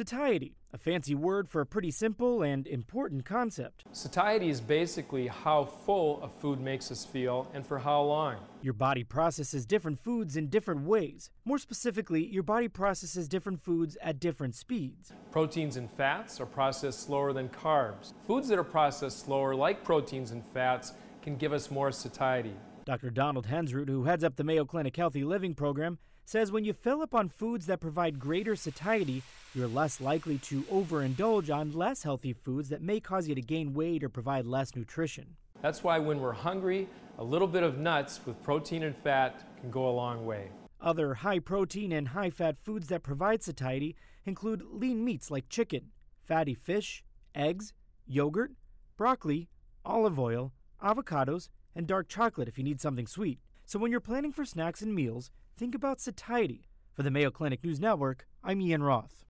Satiety, a fancy word for a pretty simple and important concept. Satiety is basically how full a food makes us feel and for how long. Your body processes different foods in different ways. More specifically, your body processes different foods at different speeds. Proteins and fats are processed slower than carbs. Foods that are processed slower, like proteins and fats, can give us more satiety. Dr. Donald Hensrud, who heads up the Mayo Clinic Healthy Living program, says when you fill up on foods that provide greater satiety, you're less likely to overindulge on less healthy foods that may cause you to gain weight or provide less nutrition. That's why when we're hungry, a little bit of nuts with protein and fat can go a long way. Other high protein and high fat foods that provide satiety include lean meats like chicken, fatty fish, eggs, yogurt, broccoli, olive oil, avocados, and dark chocolate if you need something sweet. So when you're planning for snacks and meals, think about satiety. For the Mayo Clinic News Network, I'm Ian Roth.